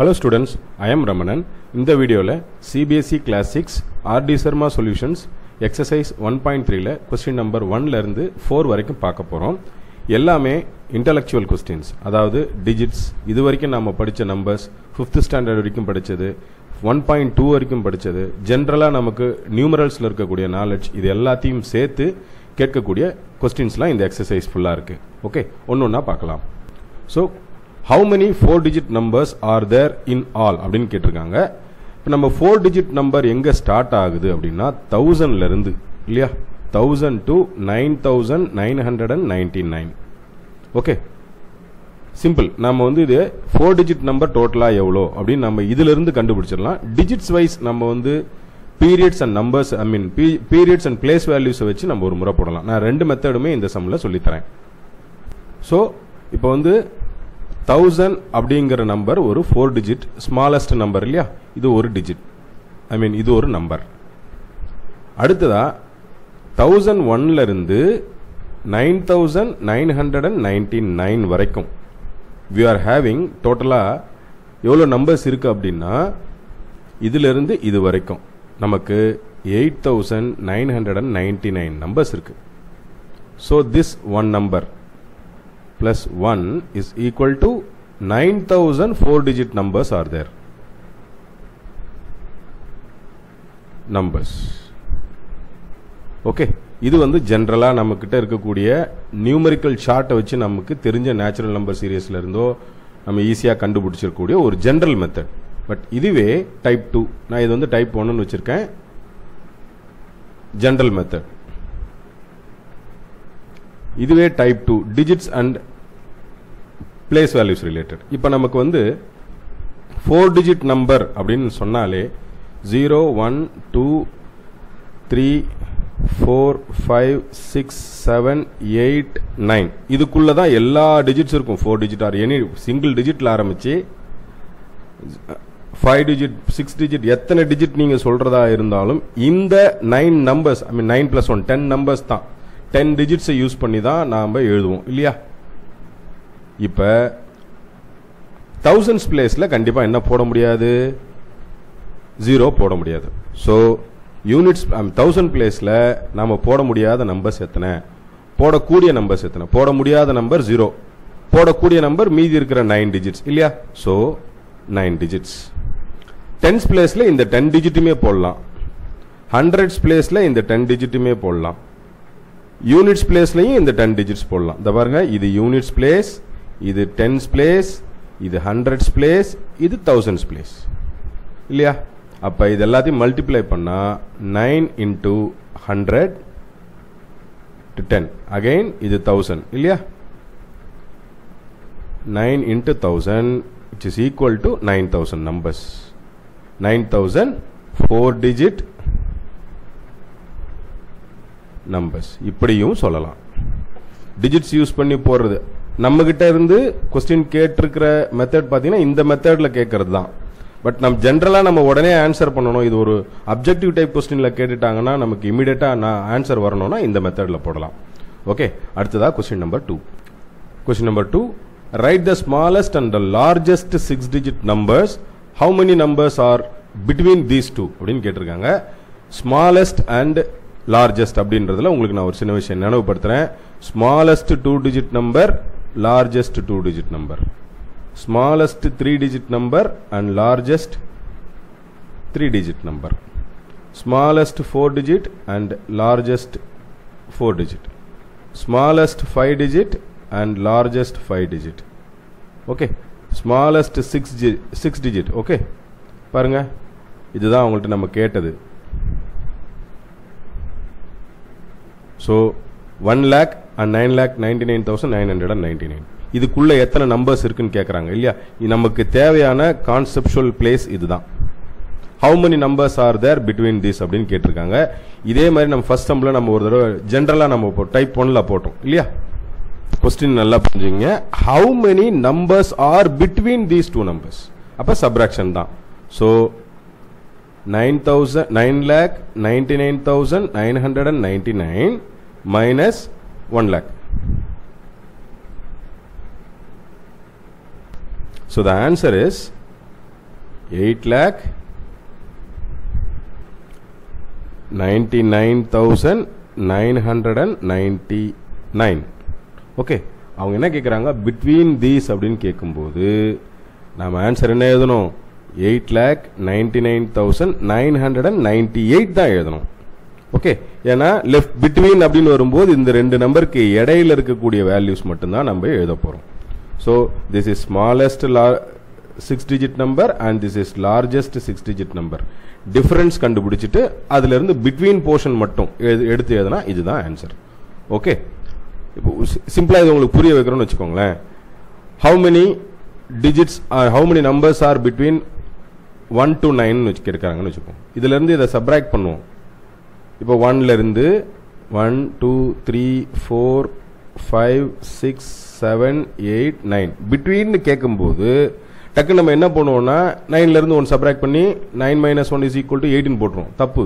Hello students I am Ramanan இந்த வீடியோவில் CBSE class six RD Sharma solutions exercise one point த்ரீல question number ஒன்லேருந்து four வரைக்கும் பார்க்க போகிறோம் எல்லாமே இன்டலெக்சுவல் கொஸ்டின்ஸ் அதாவது டிஜிட்ஸ் இது வரைக்கும் நம்ம படித்த நம்பர்ஸ் ஃபிஃப்த் ஸ்டாண்டர்ட் வரைக்கும் படித்தது ஒன் பாயிண்ட் டூ வரைக்கும் படித்தது ஜென்ரலாக நமக்கு நியூமரல்ஸில் இருக்கக்கூடிய நாலேஜ் இது எல்லாத்தையும் சேர்த்து கேட்கக்கூடிய கொஸ்டின்ஸ்லாம் இந்த எக்ஸசைஸ் ஃபுல்லாக இருக்குது ஓகே ஒன்று ஒன்றா பார்க்கலாம். So how many four digit numbers are there in all அப்படின்னு கேட்டிருக்காங்க. இப்போ நம்ம ஃபோர் டிஜிட் நம்பர் எங்கே ஸ்டார்ட் ஆகுது அப்படின்னா தௌசண்ட்லேருந்து இல்லையா thousand to nine thousand nine hundred and ninety nine okay simple நம்ம வந்து இது ஃபோர் டிஜிட் நம்பர் டோட்டலாக எவ்வளோ அப்படின்னு நம்ம இதிலிருந்து கண்டுபிடிச்சிடலாம். டிஜிட்ஸ் வைஸ் நம்ம வந்து periods and numbers I mean periods and place வேல்யூஸை வச்சு நம்ம ஒரு முறை போடலாம். நான் ரெண்டு மெத்தடுமே இந்த சம்மில் சொல்லித்தரேன். ஸோ இப்போ வந்து தௌசண்ட் அப்படிங்கிற நம்பர் ஒரு ஃபோர் டிஜிட் ஸ்மாலஸ்ட் நம்பர் இல்லையா? இது ஒரு டிஜிட் ஐ மீன் இது ஒரு நம்பர் அடுத்ததா தௌசண்ட் ஒன்ல இருந்து nine thousand nine hundred and ninety nine வரைக்கும் வி ஆர் ஹேவிங் டோட்டலாக எவ்வளோ நம்பர்ஸ் இருக்கு அப்படின்னா இதிலிருந்து இது வரைக்கும் நமக்கு eight thousand nine hundred and ninety nine numbers இருக்கு. So this one number plus 1 is equal to 9000 four digit numbers are there. Numbers. Okay இது வந்து ஜென்ரலாக நம்மக்கிட்ட இருக்கக்கூடிய நியூமரிக்கல் சார்ட்டை வச்சு நமக்கு தெரிஞ்ச நேச்சுரல் நம்பர் சீரியஸ்ல இருந்தோ நம்ம ஈஸியாக கண்டுபிடிச்சிருக்கக்கூடிய ஒரு ஜென்ரல் மெத்தட் பட் இதுவே டைப் டூ நான் இது வந்து டைப் ஒன்றுன்னு வச்சுருக்கேன். ஜென்ரல் மெத்தட் இதுவே type two digits and place values related இப்போ நமக்கு வந்து ஃபோர் டிஜிட் நம்பர் அப்படின்னு சொன்னாலே zero one two three four five six seven eight nine இதுக்குள்ளே தான் எல்லா டிஜிட்ஸ் இருக்கும். Four digit or any single டிஜிட்டில் ஆரம்பித்து ஃபைவ் டிஜிட் சிக்ஸ் டிஜிட் எத்தனை டிஜிட் நீங்கள் சொல்கிறதா இருந்தாலும் இந்த nine numbers I mean nine plus one ten numbers தான். டென் டிஜிட்ஸை யூஸ் பண்ணி தான் நாம் எழுதுவோம். இல்லையா? இப்போ தௌசண்ட்ஸ் பிளேஸில் கண்டிப்பாக என்ன போட முடியாது? ஜீரோ போட முடியாது. ஸோ யூனிட்ஸ் தௌசண்ட் பிளேஸில் நாம் போட முடியாத நம்பர்ஸ் எத்தனை? போடக்கூடிய நம்பர்ஸ் எத்தனை? போட முடியாத நம்பர் ஜீரோ போடக்கூடிய நம்பர் மீதி இருக்கிற நைன் டிஜிட்ஸ் இல்லையா? ஸோ நைன் டிஜிட்ஸ் டென்ஸ் பிளேஸில் இந்த டென் டிஜிட்டுமே போடலாம். ஹண்ட்ரட்ஸ் பிளேஸில் இந்த டென் டிஜிட்டுமே போடலாம். யூனிட்ஸ் பிளேஸ்லையும் இந்த டென் டிஜிட்ஸ் போடலாம். இந்த பாருங்க இது யூனிட்ஸ் பிளேஸ் இது டென்ஸ் பிளேஸ் இது ஹண்ட்ரட்ஸ் பிளேஸ் இது தௌசண்ட்ஸ் பிளேஸ் இல்லையா? அப்போ இது எல்லாத்தையும் மல்டிப்ளை பண்ணால் nine into hundred to ten again இது தௌசண்ட் இல்லையா? Nine into thousand it is equal to nine thousand numbers nine thousand four digit numbers இப்படியும் சொல்லலாம். டிஜிட்ஸ் யூஸ் பண்ணி போடுறது. நம்ம கிட்ட இருந்து கொஸ்டின் கேட்டிருக்கிற மெத்தட் பார்த்தீங்கன்னா இந்த மெத்தட்ல கேட்கறது தான் பட் நம்ம ஜென்ரலாக நம்ம உடனே ஆன்சர் பண்ணணும். இது ஒரு அப்ஜெக்டிவ் டைப் கொஸ்டினில் கேட்டுட்டாங்கன்னா நமக்கு இமீடியட்டாக நான் ஆன்சர் வரணும்னா இந்த மெத்தடில் போடலாம். ஓகே அடுத்ததாக question number two question number two write the smallest and the largest six digit numbers how many numbers are between these two அப்படின்னு கேட்டிருக்காங்க. ஸ்மாலஸ்ட் அண்ட் லார்ஜஸ்ட் அப்படின்றதுல உங்களுக்கு நான் ஒரு சின்ன விஷயம் நினைவுபடுத்துறேன். Smallest two digit number largest two digit number smallest three digit number and largest three digit number smallest four digit and largest four digit smallest five digit and largest five digit okay smallest six six digit okay பாருங்க இதுதான் அவங்கள்ட்ட நம்ம கேட்டது so one lakh and nine lakh ninety nine thousand nine hundred and ninety nine இதுக்குள்ளே எத்தனை numbers இருக்குன்னு கேட்குறாங்க இல்லையா? நமக்கு தேவையான கான்செப்ஷுவல் பிளேஸ் இதுதான். How many numbers are there between this அப்படின்னு கேட்டிருக்காங்க. இதே மாதிரி நம்ம ஃபர்ஸ்ட் டம்பில் நம்ம ஒரு தடவை ஜென்ரலாக நம்ம டைப் ஒன்ல போட்டோம் இல்லையா? கொஸ்டின் நல்லா புரிஞ்சுங்க how many numbers are between these two numbers அப்போ சப்ராக்ஷன் தான். So nine thousand nine lakh ninety nine thousand nine hundred and ninety nine minus one lakh So the answer is eight lakh ninety nine thousand nine hundred and nine okay அவங்க என்ன கேட்குறாங்க between these அப்படின்னு கேட்கும்போது நம்ம answer என்ன எழுதணும்? Eight lakh ninety nine thousand nine hundred and ninety eight தான் எழுதணும். ஓகே ஏன்னா லெஃப்ட் பிட்வீன் அப்படின்னு வரும்போது இந்த ரெண்டு நம்பருக்கு இடையில இருக்கக்கூடிய வேல்யூஸ் மட்டும்தான் நம்ம எழுத போகிறோம் so this is smallest six digit number and this is largest six digit number difference கண்டுபிடிச்சிட்டு அதுல இருந்து பிட்வீன் போர்ஷன் மட்டும் எடுத்து எழுதுனா இதுதான் ஆன்சர் ஓகே இப்போ சிம்பிளா இது உங்களுக்கு புரிய வைக்கிறோம்னு வச்சுக்கோங்களேன். How many digits how many numbers are between one to nine வச்சுருக்காங்கன்னு வச்சுப்போம் இதுல இருந்து இதை சப்ராக்ட் பண்ணுவோம். இப்போ ஒன்லேருந்து one two three four five six seven eight nine. Between கேட்கும்போது டக்கு நம்ம என்ன பண்ணுவோம்னா நைன்லேருந்து ஒன் சப்ராக்ட் பண்ணி nine minus one is equal to eighteen போட்டுருவோம். தப்பு.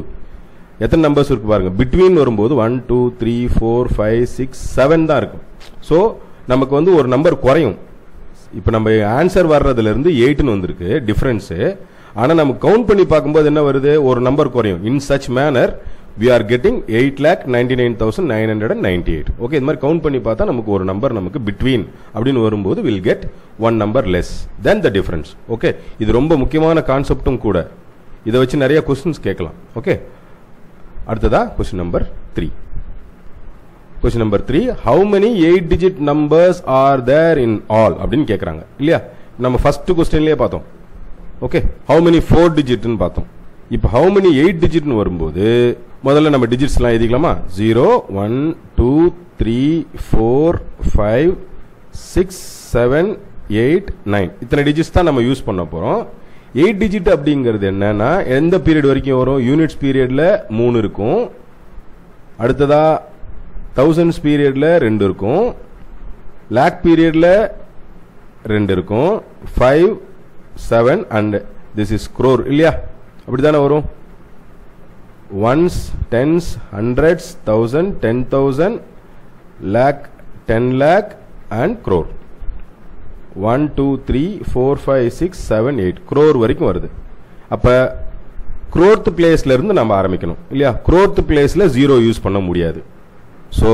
எத்தனை நம்பர்ஸ் இருக்கு பாருங்க. பிட்வீன் வரும்போது one two three four five six seven தான் இருக்கும். ஸோ நமக்கு வந்து ஒரு நம்பர் குறையும். இப்போ நம்ம ஆன்சர் வர்றதுலேருந்து எயிட்டுன்னு வந்திருக்கு டிஃப்ரென்ஸு ஆனால் நம்ம கவுண்ட் பண்ணி பார்க்கும்போது என்ன வருது? ஒரு நம்பர் குறையும். In such manner we are getting eight lakh ninety nine thousand nine hundred and ninety eight okay இது மாதிரி கவுண்ட் பண்ணி பார்த்தா நமக்கு ஒரு நம்பர் நமக்கு பிட்வீன் அப்படின்னு வரும்போது will get one number less then the difference okay இது ரொம்ப முக்கியமான கான்செப்டும் கூட. இதை வச்சு நிறைய கொஸ்டின்ஸ் கேட்கலாம். ஓகே அடுத்ததா question number three question number three how many eight digit numbers are there in all அப்படின்னு கேட்குறாங்க இல்லையா? நம்ம ஃபர்ஸ்ட் கொஸ்டின்லேயே பார்த்தோம். ஓகே ஹவு மெனி ஃபோர் டிஜிட்னு பார்த்தோம். இப்போ ஹவு மெனி எயிட் டிஜிட்னு வரும்போது முதல்ல நம்ம டிஜிட்ஸ்லாம் எழுதிக்கலாமா? Zero one two three four five six seven eight nine இத்தனை டிஜிட்ஸ் தான் நம்ம யூஸ் பண்ண போகிறோம் எயிட் டிஜிட் அப்படிங்கிறது என்னன்னா எந்த பீரியட் வரைக்கும் வரும்? யூனிட்ஸ் பீரியட்ல மூணு இருக்கும். அடுத்ததா தௌசண்ட்ஸ் பீரியட்ல ரெண்டு இருக்கும். லேக் பீரியட்ல ரெண்டு இருக்கும். Five seven and this is crore இல்லையா? அப்படி தானே வரும்? Ones tens hundreds thousand ten thousand lakh ten lakh and crore one two three four five six seven eight crore வரைக்கும் வருது. அப்போ க்ரோர்த் பிளேஸ்ல இருந்து நம்ம ஆரம்பிக்கணும் இல்லையா? க்ரோர்த் பிளேஸ்ல ஜீரோ யூஸ் பண்ண முடியாது. ஸோ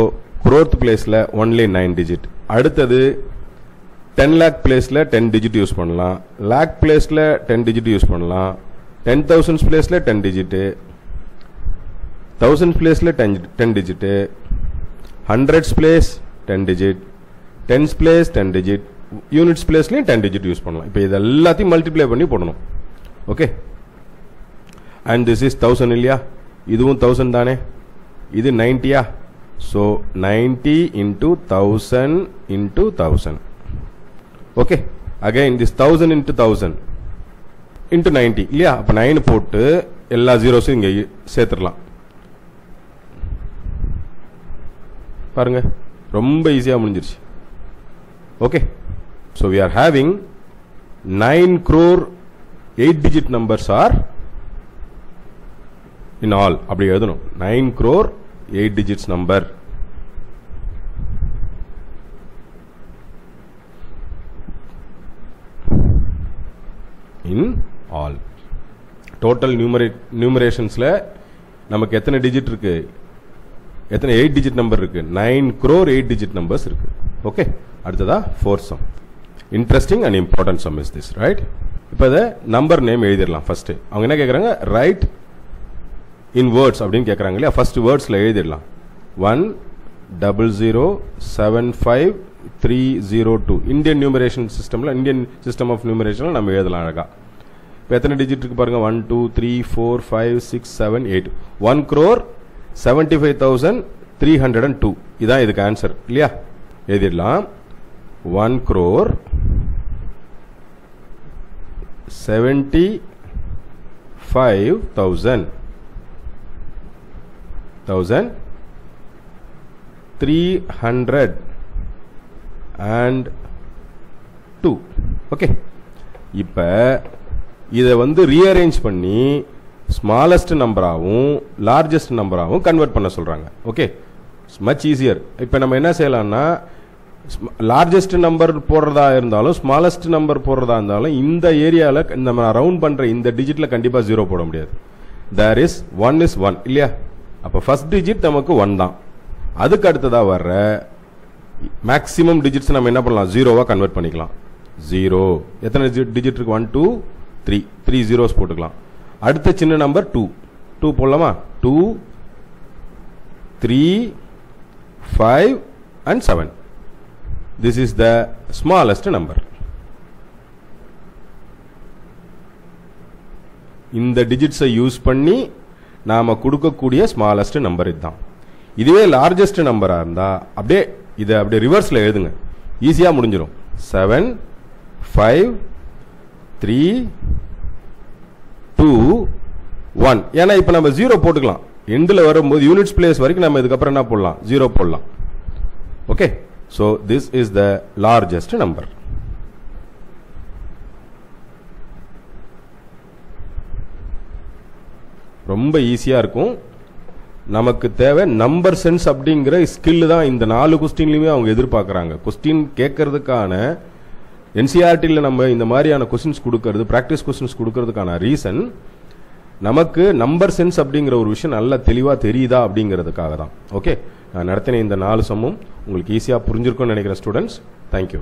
க்ரோர்த் பிளேஸ்ல ஒன்லி நைன் டிஜிட் அடுத்தது டென் லேக் பிளேஸ்ல டென் டிஜிட் யூஸ் பண்ணலாம். லேக் பிளேஸ்ல டென் டிஜிட் யூஸ் பண்ணலாம். டென் தௌசண்ட்ஸ் பிளேஸ்ல டென் டிஜிட்டு தௌசண்ட் பிளேஸில் ten ten digit hundreds place ten digit tens place ten digit units பிளேஸ்லையும் ten digit use பண்ணலாம். இப்போ இது எல்லாத்தையும் மல்டிப்ளை பண்ணி போடணும். Okay and this is thousand இல்லையா? இதுவும் தௌசண்ட் தானே? இது நைன்ட்டியா so ninety into thousand into thousand okay again this thousand into thousand into ninety இல்லையா? அப்போ நைன் போட்டு எல்லா ஜீரோஸும் இங்கே சேர்த்துடலாம். பாருங்க. ரொம்ப ஈஸியாக முடிஞ்சிருச்சு. Okay so we are having nine crore eight digit numbers are in all அப்படி எழுதணும். Nine crore eight digits number in all total நியூமரே நியூமரேஷன்ஸில் நமக்கு எத்தனை டிஜிட் இருக்குது எத்தனை எயிட் டிஜிட் நம்பர் இருக்கு? Nine crore eight digit numbers இருக்கு. ஓகே அடுத்ததா for sum interesting and important sum is this right இப்போ இதை நம்பர் நேம் எழுதிடலாம் ஃபர்ஸ்ட் அவங்க என்ன கேட்குறாங்க ரைட் இன் வேர்ட்ஸ் அப்படின்னு கேட்குறாங்க இல்லையா? ஃபர்ஸ்ட் வேர்ட்ஸில் எழுதிடலாம். One double zero seven five three zero two Indian numeration சிஸ்டமில் இந்தியன் சிஸ்டம் ஆஃப் நியூமரேஷனில் நம்ம எழுதலாம் அழகா. இப்போ எத்தனை டிஜிட் இருக்கு பாருங்க? One two three four five six seven eight one crore seventy five thousand three hundred and two இதான் இதுக்கு ஆன்சர் இல்லையா? எழுதிடலாம். One crore seventy five thousand thousand three hundred and two okay இப்போ இதை வந்து ரீஅரேஞ்ச் பண்ணி ஸ்மாலஸ்ட் நம்பராகவும் largest நம்பராகவும் கன்வெர்ட் பண்ண சொல்கிறாங்க ஓகே மச் ஈஸியர் இப்போ நம்ம என்ன செய்யலாம்னா லார்ஜஸ்ட் நம்பர் போடுறதா இருந்தாலும் ஸ்மாலஸ்ட் நம்பர் போடுறதா இருந்தாலும் இந்த ஏரியாவில் நம்ம ரவுண்ட் பண்ணுற இந்த டிஜிட்டில் கண்டிப்பாக ஜீரோ போட முடியாது. There is one is one இல்லையா? அப்போ ஃபர்ஸ்ட் டிஜிட் நமக்கு ஒன் தான். அதுக்கு அடுத்ததாக வர்ற மேக்ஸிமம் டிஜிட்ஸ் நம்ம என்ன பண்ணலாம்? ஜீரோவாக கன்வெர்ட் பண்ணிக்கலாம். ஜீரோ எத்தனை டிஜிட் இருக்கு? One two three three zeros போட்டுக்கலாம். அடுத்த சின்ன நம்பர் டூ டூ போடலாமா? Two three five and seven this is the smallest number இந்த டிஜிட்ஸை யூஸ் பண்ணி நாம கொடுக்கக்கூடிய ஸ்மாலஸ்ட் நம்பர் இதுதான். இதுவே லார்ஜஸ்ட் நம்பராக இருந்தால் அப்படியே இதை அப்படியே ரிவர்ஸில் எழுதுங்க. ஈஸியாக முடிஞ்சிடும் seven five three two one ஏன்னா இப்போ நம்ம ஜீரோ போட்டுக்கலாம். எண்டில் வரும்போது யூனிட்ஸ் பிளேஸ் வரைக்கும் நம்ம இதுக்கப்புறம் என்ன போடலாம்? ஜீரோ போடலாம். Okay so this is the largest number ரொம்ப ஈஸியாக இருக்கும். நமக்கு தேவை நம்பர் சென்ஸ் அப்படிங்கிற ஸ்கில் தான் இந்த நாலு கொஸ்டின்லையுமே அவங்க எதிர்பார்க்குறாங்க. கொஸ்டின் கேட்கறதுக்கான என்சிஆர்டியில் நம்ம இந்த மாதிரியான கொஸ்டின்ஸ் கொடுக்கறது ப்ராக்டிஸ் கொஸ்டின்ஸ் கொடுக்கறதுக்கான ரீசன் நமக்கு நம்பர் சென்ஸ் அப்படிங்கிற ஒரு விஷயம் நல்லா தெளிவாக தெரியுதா அப்படிங்கிறதுக்காக தான். ஓகே நான் நடத்தின இந்த நாலு சம்மும் உங்களுக்கு ஈஸியாக புரிஞ்சிருக்கும்னு நினைக்கிற ஸ்டூடெண்ட்ஸ் தேங்க்யூ